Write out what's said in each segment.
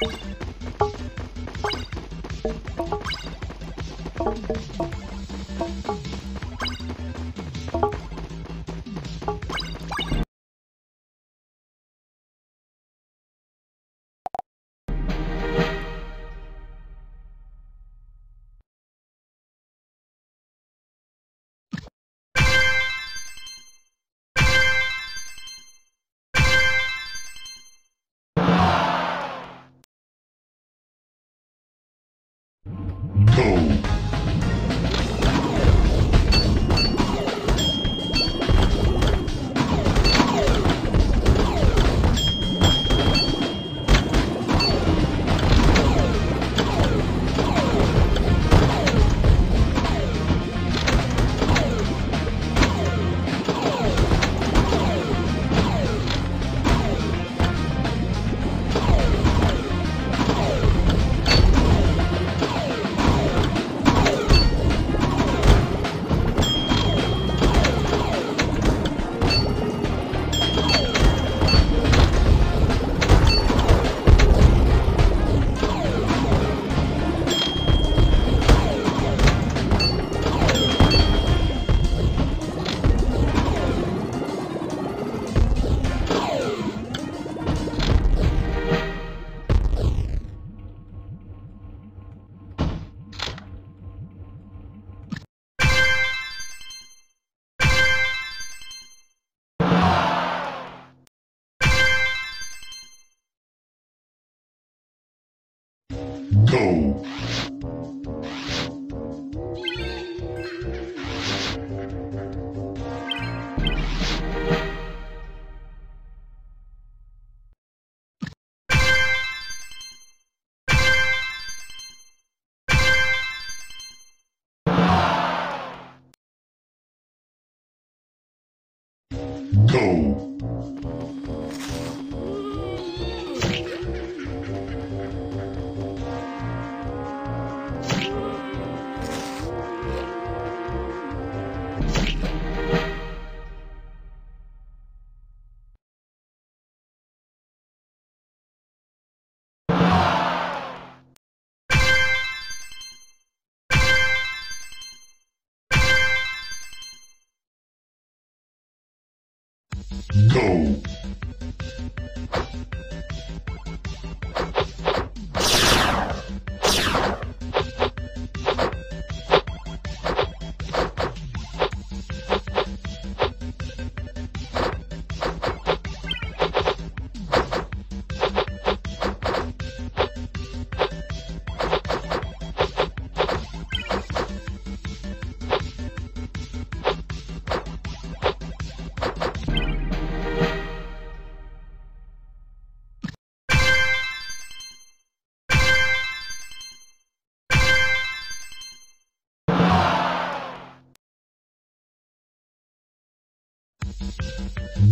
you Go! Go!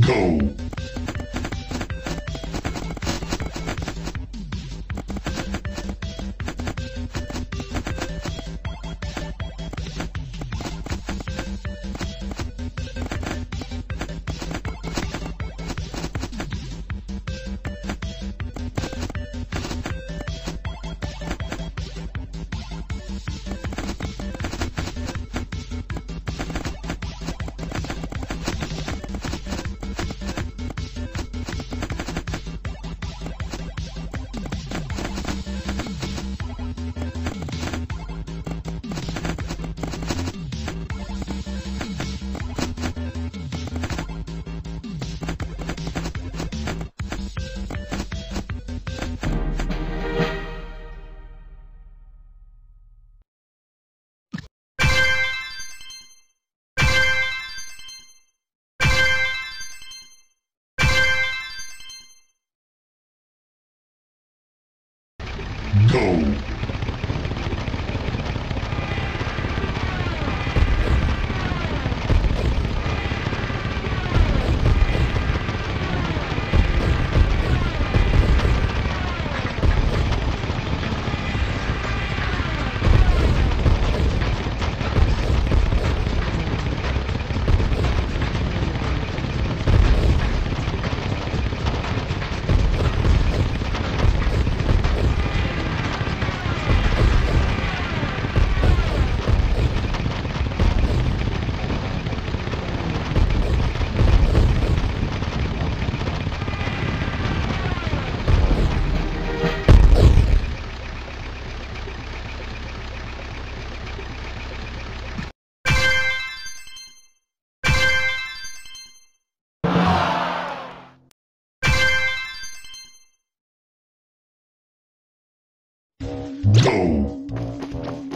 Go! Go! Go!